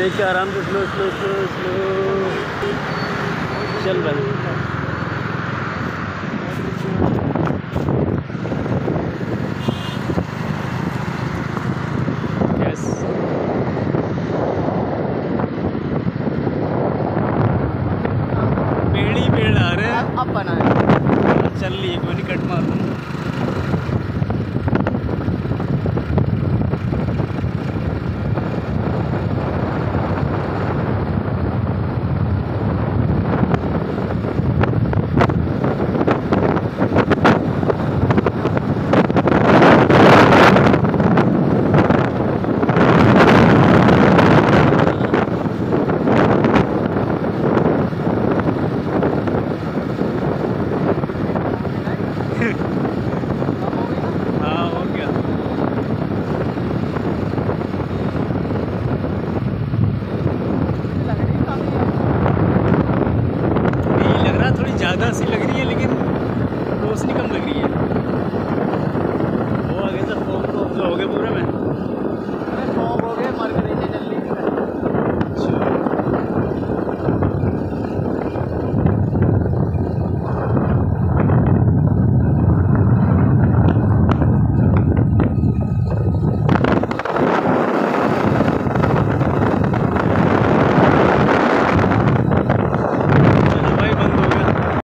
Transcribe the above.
देख के आराम से स्लो स्लो स्लो स्लो चल पेड़ आ रहे हैं। अब है चल लिए कोई नहीं कट मार दूँ हाँ हो गया नहीं लग रहा थोड़ी ज़्यादा सी लग रही